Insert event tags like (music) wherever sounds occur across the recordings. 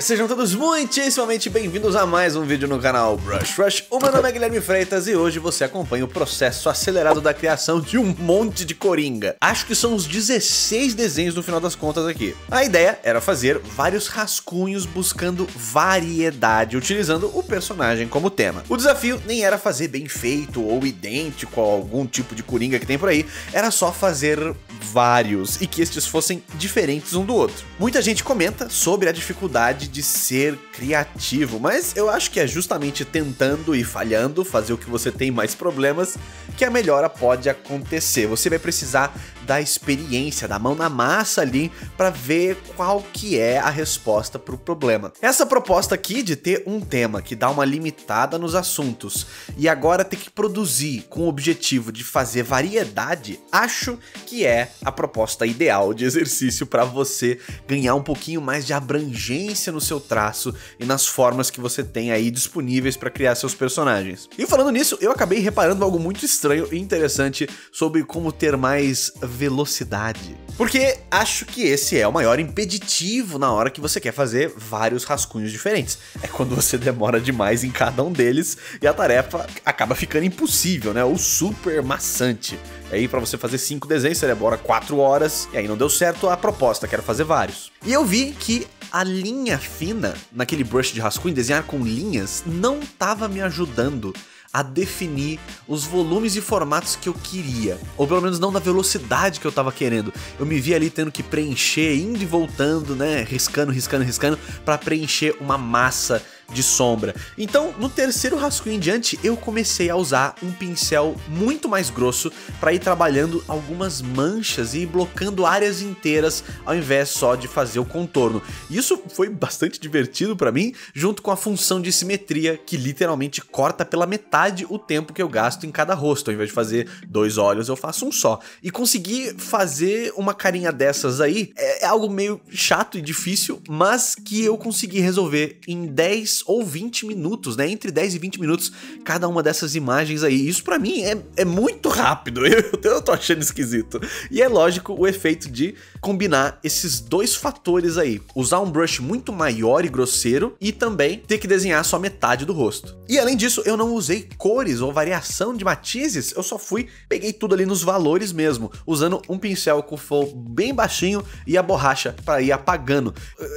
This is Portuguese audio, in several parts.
Sejam todos muitíssimamente bem-vindos a mais um vídeo no canal Brush Rush. O meu nome é Guilherme Freitas e hoje você acompanha o processo acelerado da criação de um monte de coringa. Acho que são uns 16 desenhos no final das contas aqui. A ideia era fazer vários rascunhos buscando variedade, utilizando o personagem como tema. O desafio nem era fazer bem feito ou idêntico a algum tipo de coringa que tem por aí, era só fazer vários e que estes fossem diferentes um do outro. Muita gente comenta sobre a dificuldade de ser criativo, mas eu acho que é justamente tentando e falhando, fazer o que você tem mais problemas, que a melhora pode acontecer. Você vai precisar da experiência, da mão na massa ali para ver qual que é a resposta para o problema. Essa proposta aqui de ter um tema que dá uma limitada nos assuntos e agora ter que produzir com o objetivo de fazer variedade, acho que é a proposta ideal de exercício para você ganhar um pouquinho mais de abrangência no seu traço e nas formas que você tem aí disponíveis para criar seus personagens. E falando nisso, eu acabei reparando algo muito estranho e interessante sobre como ter mais velocidade. Porque acho que esse é o maior impeditivo na hora que você quer fazer vários rascunhos diferentes. É quando você demora demais em cada um deles e a tarefa acaba ficando impossível, né? Ou super maçante. Aí para você fazer cinco desenhos você demora quatro horas e aí não deu certo a proposta, quero fazer vários. E eu vi que a linha fina naquele brush de rascunho, desenhar com linhas, não estava me ajudando a definir os volumes e formatos que eu queria, ou pelo menos não na velocidade que eu tava querendo. Eu me vi ali tendo que preencher, indo e voltando, né, riscando, riscando, riscando, para preencher uma massa de sombra. Então, no terceiro rascunho em diante, eu comecei a usar um pincel muito mais grosso para ir trabalhando algumas manchas e ir blocando áreas inteiras ao invés só de fazer o contorno. Isso foi bastante divertido para mim, junto com a função de simetria que literalmente corta pela metade o tempo que eu gasto em cada rosto. Ao invés de fazer dois olhos, eu faço um só. E conseguir fazer uma carinha dessas aí é algo meio chato e difícil, mas que eu consegui resolver em 10 ou 20 minutos, né? Entre 10 e 20 minutos cada uma dessas imagens aí. Isso para mim é, é muito rápido, (laughs) eu, eu tô achando esquisito. E é lógico o efeito de combinar esses dois fatores aí. Usar um brush muito maior e grosseiro e também ter que desenhar só metade do rosto. E além disso, eu não usei cores ou variação de matizes, eu só fui, peguei tudo ali nos valores mesmo, usando um pincel com fogo bem baixinho e a borracha para ir apagando.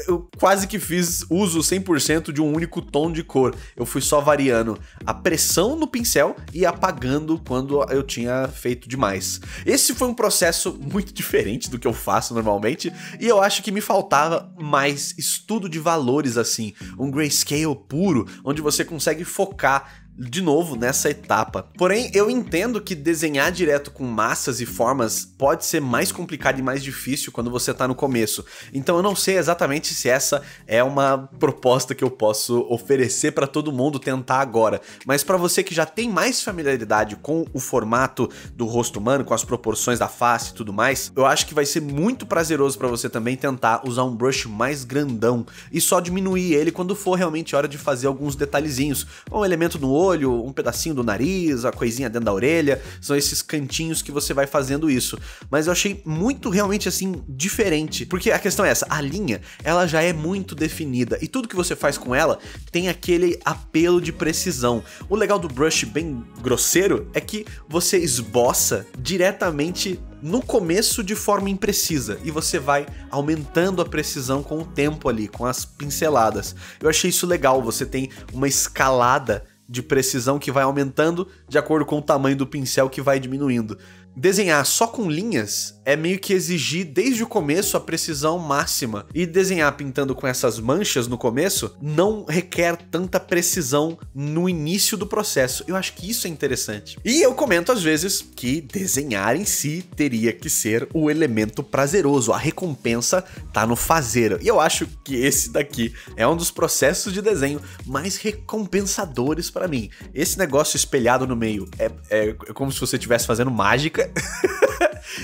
Eu quase que fiz uso 100% de um único tom de cor. Eu fui só variando a pressão no pincel e apagando quando eu tinha feito demais. Esse foi um processo muito (laughs) diferente do que eu faço normalmente e eu acho que me faltava mais estudo de valores assim, um grayscale puro, onde você consegue focar de novo nessa etapa. Porém, eu entendo que desenhar direto com massas e formas pode ser mais complicado e mais difícil quando você tá no começo. Então eu não sei exatamente se essa é uma proposta que eu posso oferecer para todo mundo tentar agora, mas para você que já tem mais familiaridade com o formato do rosto humano, com as proporções da face e tudo mais, eu acho que vai ser muito prazeroso para você também tentar usar um brush mais grandão e só diminuir ele quando for realmente hora de fazer alguns detalhezinhos, um elemento no olho, um pedacinho do nariz, a coisinha dentro da orelha, são esses cantinhos que você vai fazendo isso. Mas eu achei muito realmente assim diferente, porque a questão é essa, a linha, ela já é muito definida e tudo que você faz com ela tem aquele apelo de precisão. O legal do brush bem grosseiro é que você esboça diretamente no começo de forma imprecisa e você vai aumentando a precisão com o tempo ali, com as pinceladas. Eu achei isso legal, você tem uma escalada de precisão que vai aumentando de acordo com o tamanho do pincel que vai diminuindo desenhar só com linhas é meio que exigir desde o começo a precisão máxima. E desenhar pintando com essas manchas no começo não requer tanta precisão no início do processo. Eu acho que isso é interessante. E eu comento às vezes que desenhar em si teria que ser o elemento prazeroso. A recompensa tá no fazer. E eu acho que esse daqui é um dos processos de desenho mais recompensadores para mim. Esse negócio espelhado no meio é, é como se você estivesse fazendo mágica it. (laughs)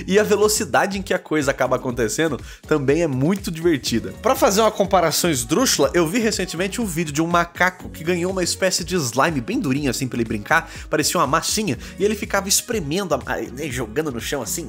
e a velocidade em que a coisa acaba acontecendo também é muito divertida. Para fazer uma comparação esdrúxula, eu vi recentemente um vídeo de um macaco que ganhou uma espécie de slime bem durinho assim para ele brincar, parecia uma massinha, e ele ficava espremendo, a... jogando no chão assim,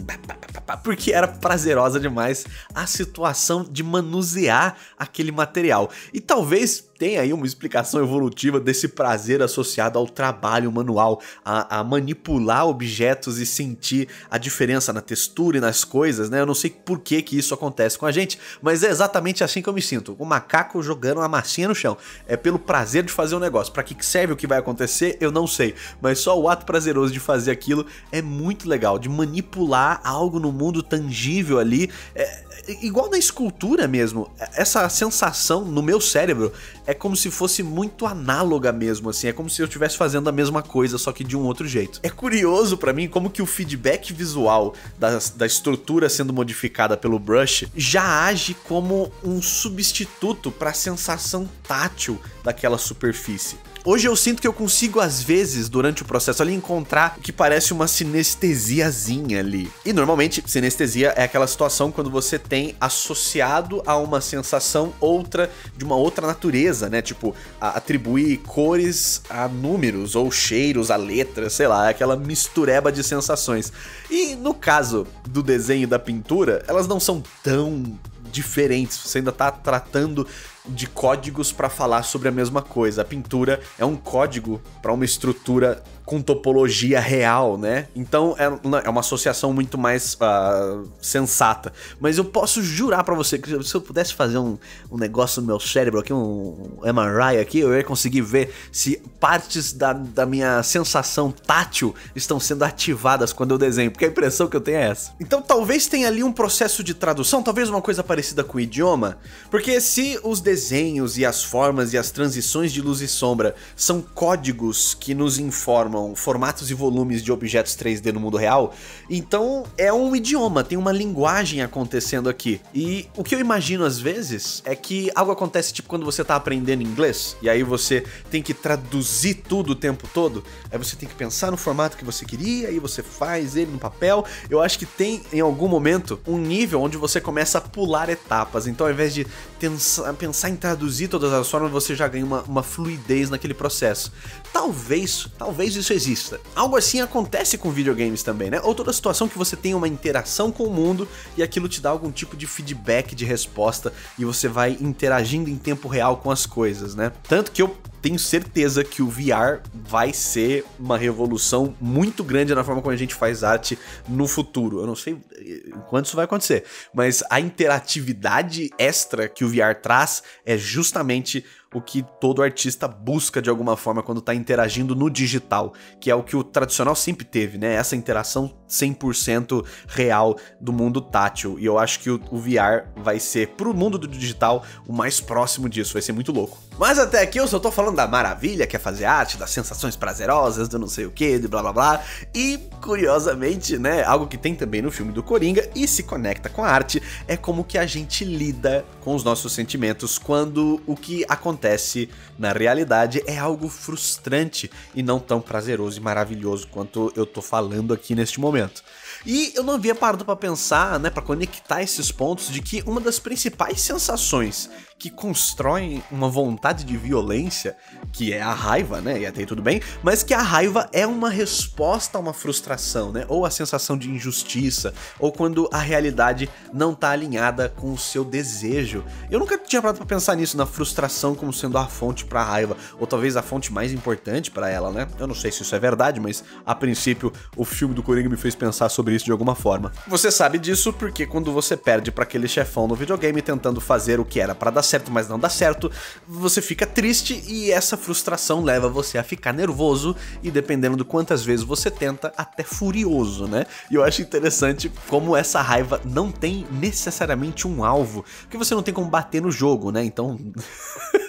porque era prazerosa demais a situação de manusear aquele material. E talvez tem aí uma explicação evolutiva desse prazer associado ao trabalho manual, a, a, manipular objetos e sentir a diferença na textura e nas coisas, né? Eu não sei por que que isso acontece com a gente, mas é exatamente assim que eu me sinto, o macaco jogando uma massinha no chão. É pelo prazer de fazer um negócio. Para que serve o que vai acontecer, eu não sei, mas só o ato prazeroso de fazer aquilo é muito legal, de manipular algo no mundo tangível ali, é, igual na escultura mesmo. Essa sensação no meu cérebro é como se fosse muito análoga mesmo, assim. É como se eu estivesse fazendo a mesma coisa, só que de um outro jeito. É curioso para mim como que o feedback visual da, da estrutura sendo modificada pelo brush já age como um substituto para a sensação tátil daquela superfície. Hoje eu sinto que eu consigo, às vezes, durante o processo ali, encontrar o que parece uma sinestesiazinha ali. E normalmente, sinestesia é aquela situação quando você tem associado a uma sensação outra de uma outra natureza, né? Tipo, atribuir cores a números ou cheiros a letras, sei lá, é aquela mistureba de sensações. E no caso do desenho e da pintura, elas não são tão diferentes. Você ainda está tratando de códigos para falar sobre a mesma coisa. A pintura é um código para uma estrutura com topologia real, né? Então é, é uma associação muito mais uh, sensata. Mas eu posso jurar para você que se eu pudesse fazer um, um, negócio no meu cérebro aqui, um MRI aqui, eu ia conseguir ver se partes da, da minha sensação tátil estão sendo ativadas quando eu desenho, porque a impressão que eu tenho é essa. Então talvez tenha ali um processo de tradução, talvez uma coisa parecida com o idioma, porque se os desenhos e as formas e as transições de luz e sombra são códigos que nos informam formam formatos e volumes de objetos 3D no mundo real. Então é um idioma, tem uma linguagem acontecendo aqui. E o que eu imagino às vezes é que algo acontece tipo quando você tá aprendendo inglês e aí você tem que traduzir tudo o tempo todo. Aí você tem que pensar no formato que você queria e você faz ele no papel. Eu acho que tem em algum momento um nível onde você começa a pular etapas. Então ao invés de pensar, pensar em traduzir todas as formas, você já ganha uma, uma fluidez naquele processo. Talvez, talvez isso exista. Algo assim acontece com videogames também, né? Ou toda situação que você tem uma interação com o mundo e aquilo te dá algum tipo de feedback de resposta e você vai interagindo em tempo real com as coisas, né? Tanto que eu tenho certeza que o VR vai ser uma revolução muito grande na forma como a gente faz arte no futuro. Eu não sei quando isso vai acontecer, mas a interatividade extra que o VR traz é justamente o que todo artista busca de alguma forma quando está interagindo no digital, que é o que o tradicional sempre teve, né? Essa interação 100% real do mundo tátil. E eu acho que o, o VR vai ser, pro mundo do digital, o mais próximo disso. Vai ser muito louco. Mas até aqui eu só tô falando da maravilha que é fazer arte, das sensações prazerosas, do não sei o que, de blá blá blá. E, curiosamente, né, algo que tem também no filme do Coringa e se conecta com a arte, é como que a gente lida com os nossos sentimentos quando o que acontece na realidade é algo frustrante e não tão prazeroso e maravilhoso quanto eu tô falando aqui neste momento. E eu não havia parado para pensar, né, para conectar esses pontos de que uma das principais sensações que constroem uma vontade de violência, que é a raiva, né? E até aí tudo bem, mas que a raiva é uma resposta a uma frustração, né? Ou a sensação de injustiça, ou quando a realidade não tá alinhada com o seu desejo. Eu nunca tinha parado pra pensar nisso, na frustração como sendo a fonte pra raiva, ou talvez a fonte mais importante para ela, né? Eu não sei se isso é verdade, mas a princípio o filme do Coringa me fez pensar sobre isso de alguma forma. Você sabe disso porque quando você perde para aquele chefão no videogame tentando fazer o que era para dar certo, mas não dá certo, você fica triste e essa frustração leva você a ficar nervoso e dependendo de quantas vezes você tenta, até furioso, né? E eu acho interessante como essa raiva não tem necessariamente um alvo, porque você não tem como bater no jogo, né? Então. (laughs)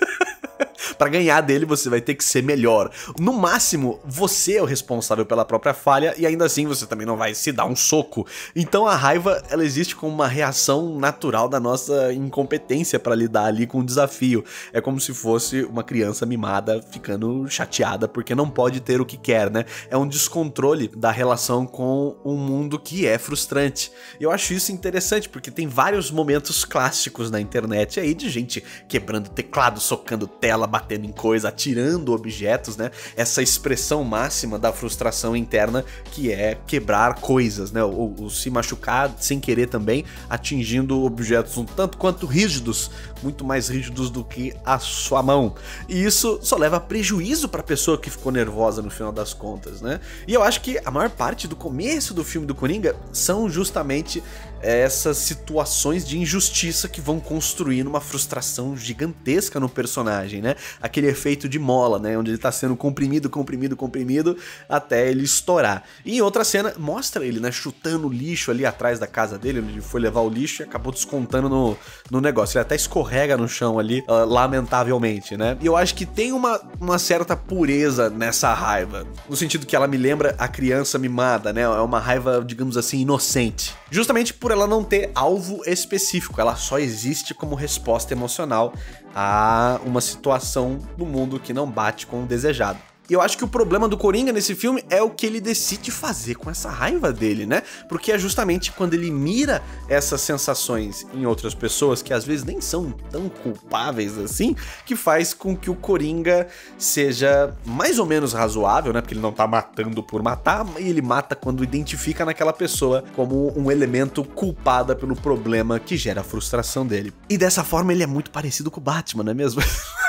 para ganhar dele você vai ter que ser melhor. No máximo, você é o responsável pela própria falha e ainda assim você também não vai se dar um soco. Então a raiva, ela existe como uma reação natural da nossa incompetência para lidar ali com o desafio. É como se fosse uma criança mimada ficando chateada porque não pode ter o que quer, né? É um descontrole da relação com um mundo que é frustrante. Eu acho isso interessante porque tem vários momentos clássicos na internet aí de gente quebrando teclado, socando tela, batendo batendo em coisa, atirando objetos, né? Essa expressão máxima da frustração interna que é quebrar coisas, né? Ou, ou se machucar sem querer também, atingindo objetos um tanto quanto rígidos, muito mais rígidos do que a sua mão. E isso só leva prejuízo para a pessoa que ficou nervosa no final das contas, né? E eu acho que a maior parte do começo do filme do Coringa são justamente essas situações de injustiça que vão construindo uma frustração gigantesca no personagem, né? Aquele efeito de mola, né? Onde ele tá sendo comprimido, comprimido, comprimido até ele estourar. E em outra cena, mostra ele, né? Chutando lixo ali atrás da casa dele, onde ele foi levar o lixo e acabou descontando no, no negócio. Ele até escorrega no chão ali, uh, lamentavelmente, né? E eu acho que tem uma, uma certa pureza nessa raiva. No sentido que ela me lembra a criança mimada, né? É uma raiva, digamos assim, inocente. Justamente por ela não ter alvo específico, ela só existe como resposta emocional a uma situação no mundo que não bate com o desejado. E eu acho que o problema do Coringa nesse filme é o que ele decide fazer com essa raiva dele, né? Porque é justamente quando ele mira essas sensações em outras pessoas, que às vezes nem são tão culpáveis assim, que faz com que o Coringa seja mais ou menos razoável, né? Porque ele não tá matando por matar, e ele mata quando identifica naquela pessoa como um elemento culpada pelo problema que gera a frustração dele. E dessa forma ele é muito parecido com o Batman, não é mesmo? (laughs)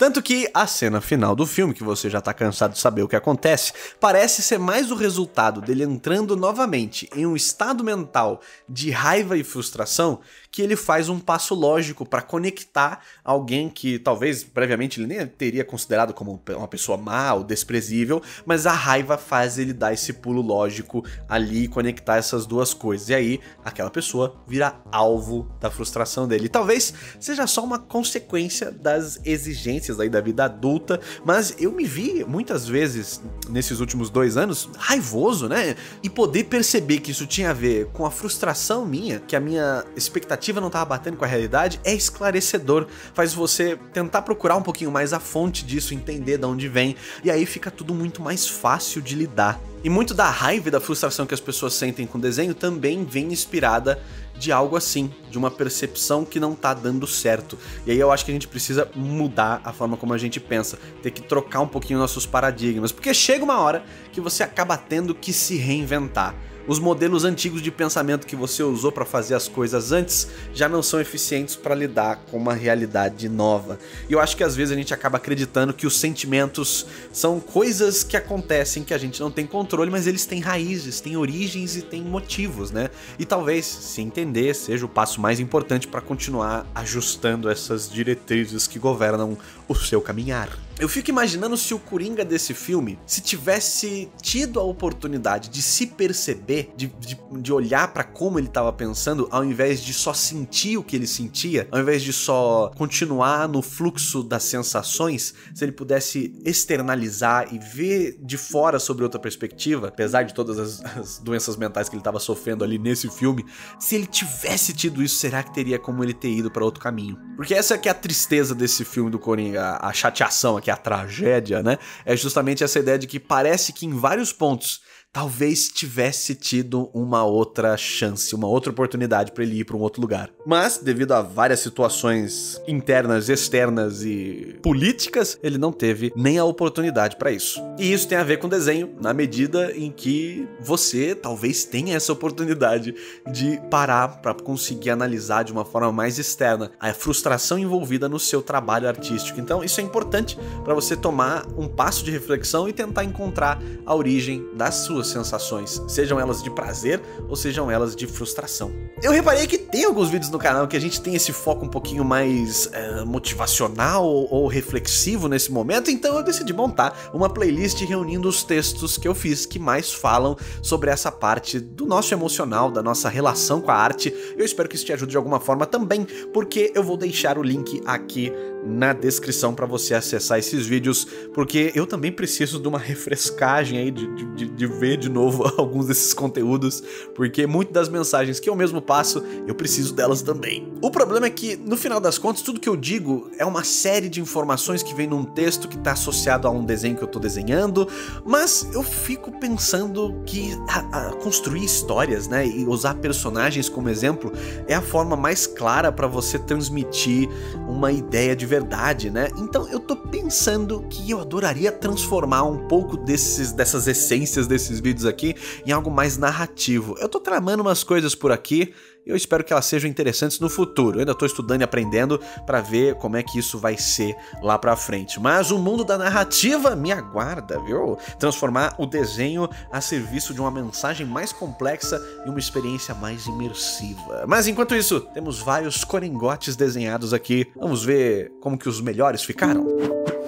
Tanto que a cena final do filme, que você já tá cansado de saber o que acontece, parece ser mais o resultado dele entrando novamente em um estado mental de raiva e frustração que ele faz um passo lógico para conectar alguém que talvez previamente ele nem teria considerado como uma pessoa má ou desprezível, mas a raiva faz ele dar esse pulo lógico ali e conectar essas duas coisas. E aí aquela pessoa vira alvo da frustração dele. E talvez seja só uma consequência das exigências aí da vida adulta, mas eu me vi muitas vezes nesses últimos dois anos raivoso, né? E poder perceber que isso tinha a ver com a frustração minha, que a minha expectativa não estava batendo com a realidade, é esclarecedor. Faz você tentar procurar um pouquinho mais a fonte disso, entender de onde vem, e aí fica tudo muito mais fácil de lidar. E muito da raiva e da frustração que as pessoas sentem com o desenho também vem inspirada de algo assim, de uma percepção que não tá dando certo. E aí eu acho que a gente precisa mudar a forma como a gente pensa, ter que trocar um pouquinho nossos paradigmas, porque chega uma hora que você acaba tendo que se reinventar. Os modelos antigos de pensamento que você usou para fazer as coisas antes já não são eficientes para lidar com uma realidade nova. E eu acho que às vezes a gente acaba acreditando que os sentimentos são coisas que acontecem que a gente não tem controle, mas eles têm raízes, têm origens e têm motivos, né? E talvez se entender seja o passo mais importante para continuar ajustando essas diretrizes que governam o seu caminhar. Eu fico imaginando se o Coringa desse filme, se tivesse tido a oportunidade de se perceber, de, de, de olhar para como ele estava pensando, ao invés de só sentir o que ele sentia, ao invés de só continuar no fluxo das sensações, se ele pudesse externalizar e ver de fora sobre outra perspectiva, apesar de todas as, as doenças mentais que ele estava sofrendo ali nesse filme, se ele tivesse tido isso, será que teria como ele ter ido para outro caminho? Porque essa é que é a tristeza desse filme do Coringa, a chateação aqui a tragédia, né? É justamente essa ideia de que parece que em vários pontos talvez tivesse tido uma outra chance, uma outra oportunidade para ele ir para um outro lugar. Mas, devido a várias situações internas, externas e políticas, ele não teve nem a oportunidade para isso. E isso tem a ver com desenho, na medida em que você talvez tenha essa oportunidade de parar para conseguir analisar de uma forma mais externa a frustração envolvida no seu trabalho artístico. Então, isso é importante para você tomar um passo de reflexão e tentar encontrar a origem das suas sensações, sejam elas de prazer ou sejam elas de frustração. Eu reparei que tem alguns vídeos no canal que a gente tem esse foco um pouquinho mais é, motivacional ou reflexivo nesse momento, então eu decidi montar uma playlist reunindo os textos que eu fiz que mais falam sobre essa parte do nosso emocional, da nossa relação com a arte. Eu espero que isso te ajude de alguma forma também, porque eu vou deixar o link aqui na descrição para você acessar esses vídeos, porque eu também preciso de uma refrescagem aí, de, de, de, ver de novo (laughs) alguns desses conteúdos, porque muitas das mensagens que eu mesmo passo, eu preciso delas também. O problema é que, no final das contas, tudo que eu digo é uma série de informações que vem num texto que está associado a um desenho que eu estou desenhando, mas eu fico pensando que a, a construir histórias, né, e usar personagens como exemplo é a forma mais clara para você transmitir uma ideia de verdade, né? Então eu tô pensando que eu adoraria transformar um pouco desses, dessas essências desses vídeos aqui em algo mais narrativo. Eu tô tramando umas coisas por aqui, eu espero que elas sejam interessantes no futuro. Eu ainda estou estudando e aprendendo para ver como é que isso vai ser lá para frente. Mas o mundo da narrativa me aguarda, viu? Transformar o desenho a serviço de uma mensagem mais complexa e uma experiência mais imersiva. Mas enquanto isso, temos vários coringotes desenhados aqui. Vamos ver como que os melhores ficaram.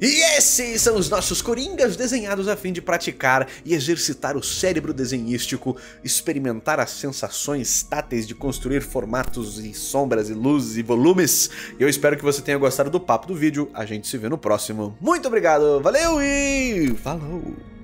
E esses são os nossos coringas desenhados a fim de praticar e exercitar o cérebro desenhístico, experimentar as sensações táteis de construir formatos e sombras e luzes e volumes. Eu espero que você tenha gostado do papo do vídeo, a gente se vê no próximo. Muito obrigado, valeu e falou!